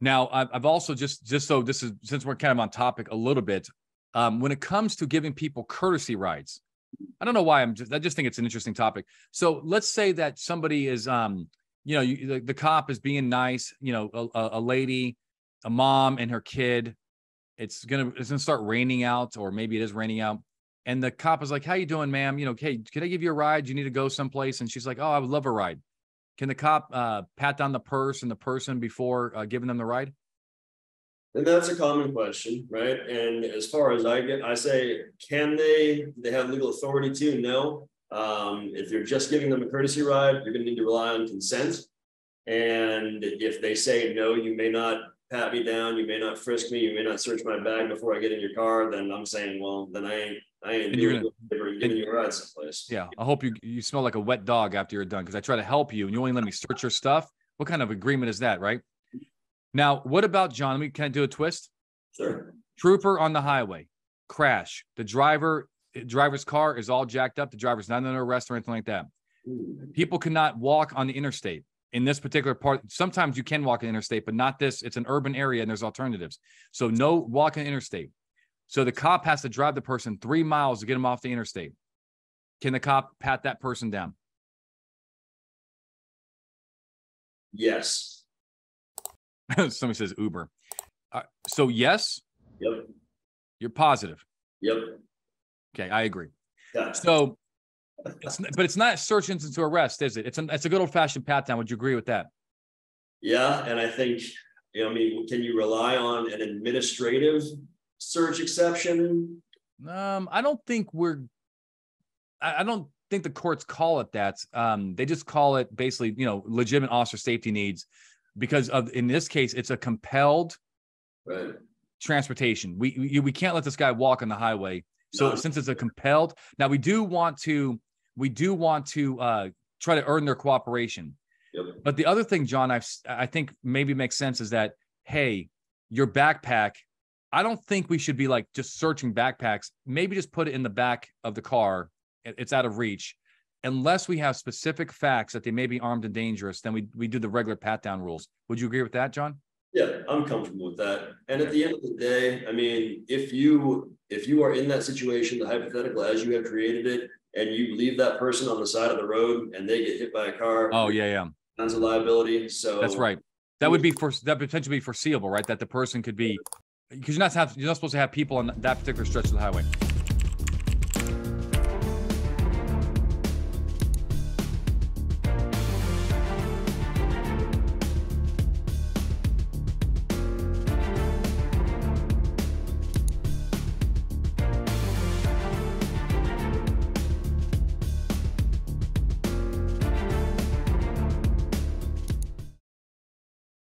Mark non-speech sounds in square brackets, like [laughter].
Now, I've also just just so this is since we're kind of on topic a little bit, um, when it comes to giving people courtesy rides, I don't know why I'm just I just think it's an interesting topic. So let's say that somebody is um, you know, you, the, the cop is being nice, you know, a, a lady, a mom and her kid. It's gonna it's gonna start raining out, or maybe it is raining out. And the cop is like, "How you doing, ma'am? You know, hey, can I give you a ride? You need to go someplace." And she's like, "Oh, I would love a ride." Can the cop uh, pat down the purse and the person before uh, giving them the ride? And that's a common question, right? And as far as I get, I say, can they? They have legal authority to? No. Um, if you're just giving them a courtesy ride, you're going to need to rely on consent. And if they say no, you may not pat me down, you may not frisk me, you may not search my bag before I get in your car, then I'm saying, well, then I ain't I ain't doing gonna, giving you a ride someplace. Yeah. I hope you you smell like a wet dog after you're done because I try to help you and you only let me search your stuff. What kind of agreement is that, right? Now, what about John? Let me can I do a twist? Sure. Trooper on the highway, crash. The driver driver's car is all jacked up. The driver's not under arrest or anything like that. Hmm. People cannot walk on the interstate in this particular part. Sometimes you can walk in interstate, but not this. It's an urban area and there's alternatives. So no walking interstate. So the cop has to drive the person three miles to get them off the interstate. Can the cop pat that person down? Yes. [laughs] Somebody says Uber. Uh, so yes. Yep. You're positive. Yep. Okay, I agree. Yeah. So, it's, but it's not search incident to arrest, is it? It's a it's a good old fashioned pat down. Would you agree with that? Yeah, and I think you know, I mean, can you rely on an administrative search exception? Um, I don't think we're. I, I don't think the courts call it that. Um, they just call it basically, you know, legitimate officer safety needs, because of in this case, it's a compelled right. transportation. We, we we can't let this guy walk on the highway so no. since it's a compelled, now we do want to we do want to uh, try to earn their cooperation. Yep. But the other thing, John, I I think maybe makes sense is that hey, your backpack. I don't think we should be like just searching backpacks. Maybe just put it in the back of the car. It's out of reach. Unless we have specific facts that they may be armed and dangerous, then we we do the regular pat down rules. Would you agree with that, John? Yeah, I'm comfortable with that. And at the end of the day, I mean, if you if you are in that situation, the hypothetical as you have created it, and you leave that person on the side of the road and they get hit by a car, oh yeah, yeah, tons of liability. So that's right. That would be for that potentially be foreseeable, right? That the person could be because you're not have, you're not supposed to have people on that particular stretch of the highway.